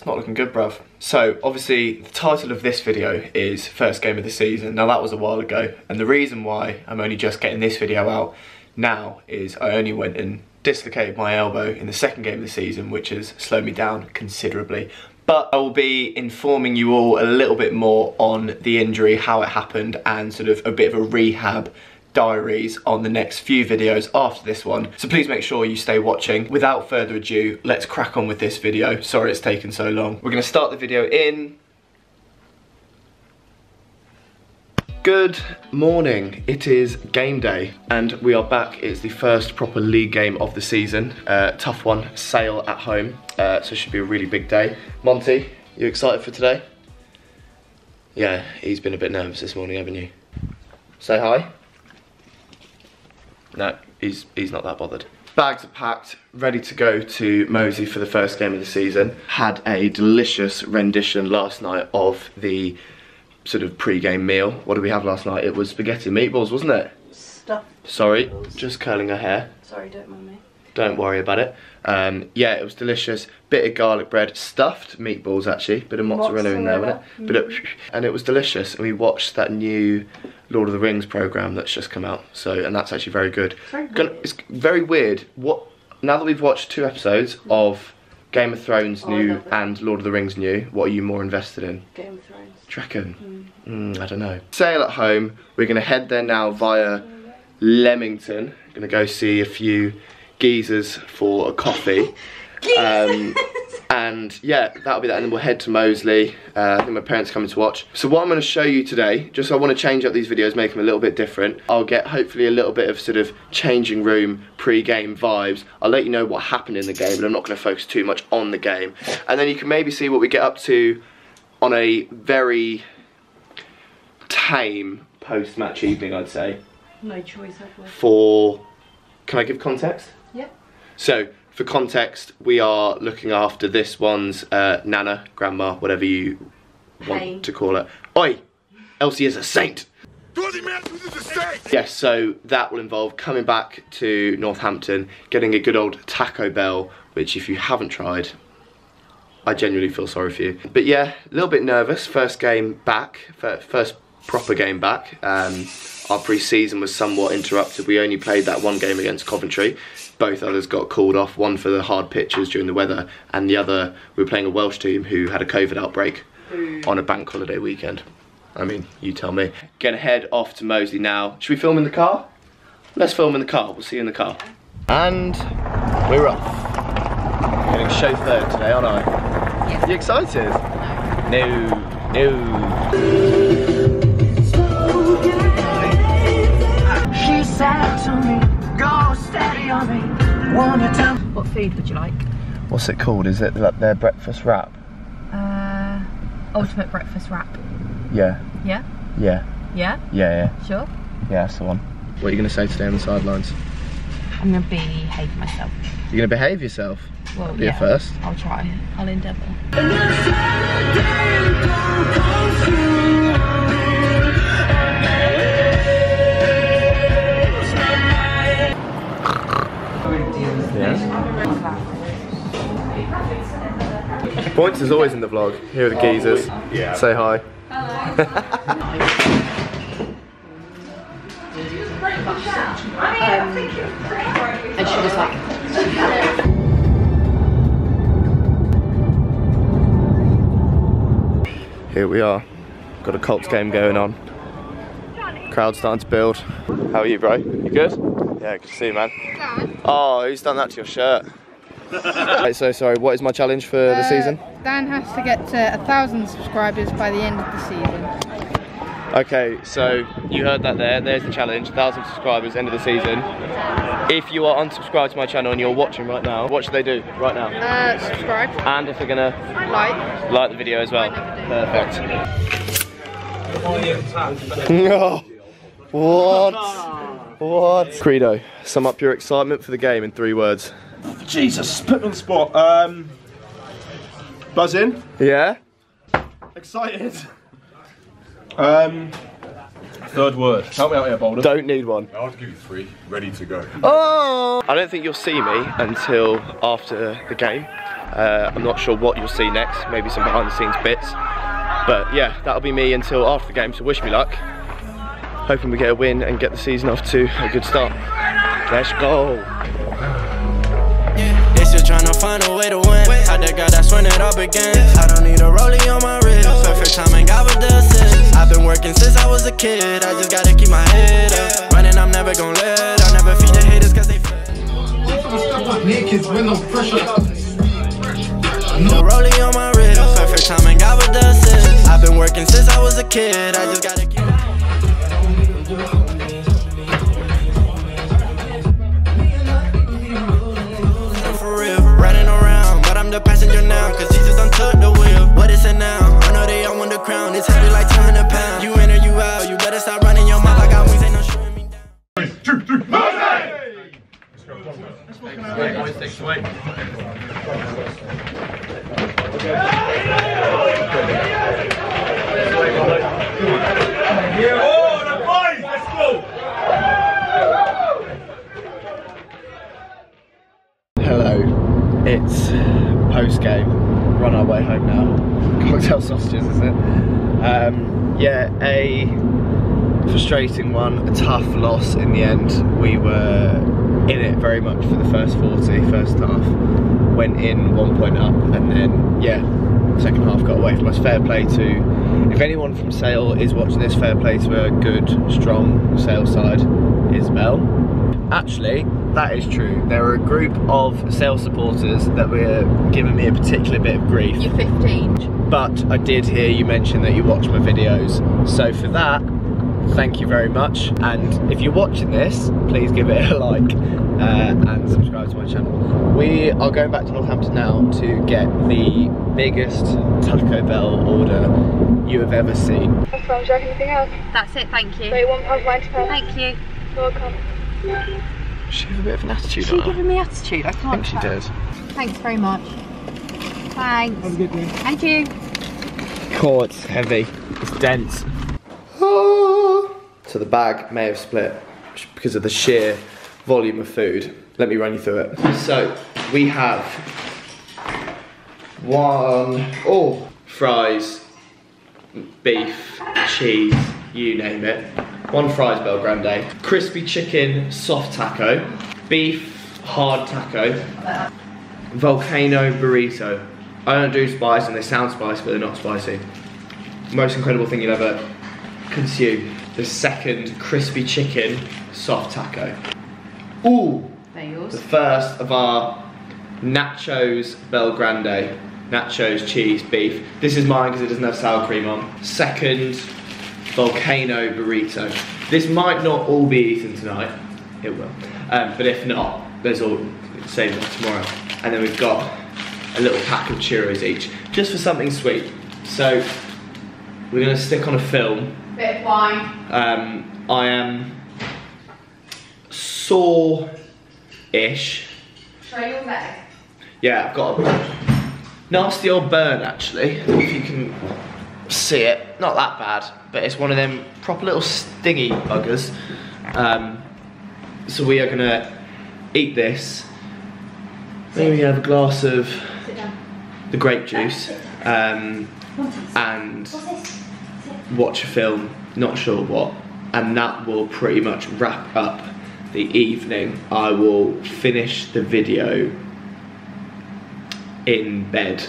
It's not looking good, bruv. So, obviously, the title of this video is First Game of the Season. Now, that was a while ago, and the reason why I'm only just getting this video out now is I only went and dislocated my elbow in the second game of the season, which has slowed me down considerably. But I will be informing you all a little bit more on the injury, how it happened, and sort of a bit of a rehab diaries on the next few videos after this one. So please make sure you stay watching. Without further ado, let's crack on with this video. Sorry it's taken so long. We're gonna start the video in Good morning, it is game day and we are back. It's the first proper league game of the season. Uh, tough one, Sale at home, uh, so it should be a really big day. Monty, you excited for today? Yeah, he's been a bit nervous this morning, haven't you? Say hi. No, he's, he's not that bothered. Bags are packed, ready to go to Moseley for the first game of the season. Had a delicious rendition last night of the sort of pre-game meal. What did we have last night? It was spaghetti meatballs, wasn't it? Stuff. Sorry, just curling her hair. Sorry, don't mind me. Don't worry about it. Um, yeah, it was delicious. Bit of garlic bread, stuffed meatballs actually. Bit of mozzarella, in there, wasn't it? Bit of, and it was delicious. And we watched that new Lord of the Rings program that's just come out. So, and that's actually very good. Very weird. it's very weird. What now that we've watched two episodes of Game of Thrones Oh, new and Lord of the Rings new, what are you more invested in? Game of Thrones. You reckon? Mm, I don't know. Sale at home. We're going to head there now via Leamington. Going to go see a few geezers for a coffee. Um, and yeah, that'll be that. And then we'll head to Moseley. Uh, I think my parents are coming to watch. So what I'm going to show you today, just so I want to change up these videos, make them a little bit different. I'll get hopefully a little bit of sort of changing room pre-game vibes. I'll let you know what happened in the game, but I'm not going to focus too much on the game. And then you can maybe see what we get up to on a very tame post-match evening, I'd say. No choice? For, can I give context? Yep. So, for context, we are looking after this one's uh, nana, grandma, whatever you want Pain. to call it. Oi! Elsie is a saint! Yes, so that will involve coming back to Northampton, getting a good old Taco Bell, which if you haven't tried, I genuinely feel sorry for you. But yeah, a little bit nervous. First game back, first proper game back. Um, our pre-season was somewhat interrupted. We only played that one game against Coventry. Both others got called off. One for the hard pitches during the weather, and the other we were playing a Welsh team who had a COVID outbreak hmm. on a bank holiday weekend. I mean, you tell me. Gonna head off to Moseley now. Should we film in the car? Let's film in the car. We'll see you in the car. And we're off. Getting chauffeured today, aren't I? Yes. You excited? No, no. She said to me, go steady on me. Wanna What food would you like? What's it called? Is it like their breakfast wrap? Uh, ultimate breakfast wrap. Yeah, Yeah? yeah, Yeah? yeah, yeah. Sure? Yeah, that's the one. What are you going to say today on the sidelines? I'm gonna behave myself. You're going to behave yourself? Well, Be a yeah. first. I'll try. I'll endeavour. Points is always in the vlog. Here are the geezers. Yeah. Say hi. And she was like, Here we are. Got a Colts game going on. Crowd starting to build. How are you, bro? You good? Yeah, good to see you, man. Oh, who's done that to your shirt? right, so sorry, what is my challenge for the Uh, season? Dan has to get to a thousand subscribers by the end of the season. Okay, so you heard that there. There's the challenge. 1,000 subscribers, end of the season. If you are unsubscribed to my channel and you're watching right now, what should they do right now? Uh, subscribe, And if they're gonna like. like the video as well. Perfect. No. What? What? Credo, sum up your excitement for the game in three words. Jesus, put me on the spot. Um, buzzing, Yeah? excited. Um, Third word. Help me out here, Boulder. Don't need one. I'll give you three. Ready to go. Oh! I don't think you'll see me until after the game. Uh, I'm not sure what you'll see next, maybe some behind the scenes bits. But yeah, that'll be me until after the game, so wish me luck. Hoping we get a win and get the season off to a good start. Let's go! They still tryna find a way to win. I the girl that's when it all begins. I don't need a rollie on my wrist. Perfect timing, God with the assist. I've been working since I was a kid. I just gotta keep my head up. Running, I'm never gon' let. I'll never feed the haters cause they flip. No rollie on my wrist. Perfect timing, God with the assist. I've been working since I was a kid. I just gotta keep. Hello, it's post game. On our way home now. Cocktail sausages, is it? Um, yeah, a frustrating one, a tough loss in the end. We were in it very much for the first 40, first half. Went in one point up, and then, yeah, second half got away from us. Fair play to, if anyone from Sale is watching this, fair play to a good, strong Sale side, Isabel. Actually, that is true. There were a group of sales supporters that were giving me a particular bit of grief. You're 15. But I did hear you mention that you watch my videos. So for that, thank you very much. And if you're watching this, please give it a like uh, and subscribe to my channel. We are going back to Northampton now to get the biggest Taco Bell order you have ever seen. That's fine. Would you anything else? That's it, thank you. Wait, one pound ninety. Thank you. You're welcome. She has a bit of an attitude She on her. giving me attitude. I I can't. I think she tell. did. Thanks very much. Thanks. Have a good day. And you. Oh, it's heavy. It's dense. So the bag may have split because of the sheer volume of food. Let me run you through it. So we have one, oh, fries, beef, cheese, you name it. One fries Bel Grande, crispy chicken soft taco, beef hard taco, volcano burrito. I don't do spice and they sound spicy but they're not spicy. Most incredible thing you'll ever consume. The second crispy chicken soft taco. Ooh, They're yours. the first of our nachos Bel Grande. Nachos, cheese, beef. This is mine because it doesn't have sour cream on. Second, volcano burrito. This might not all be eaten tonight. It will. Um, but if not, there's all save it for tomorrow. And then we've got a little pack of churros each, just for something sweet. So we're gonna stick on a film. Bit of wine. Um, I am sore-ish. Show your leg. Yeah, I've got a nasty old burn actually. I don't know if you can see it. Not that bad, but it's one of them proper little stingy buggers. Um, so we are gonna eat this. Then we have a glass of the grape juice um, and watch a film. Not sure what, and that will pretty much wrap up the evening. I will finish the video in bed.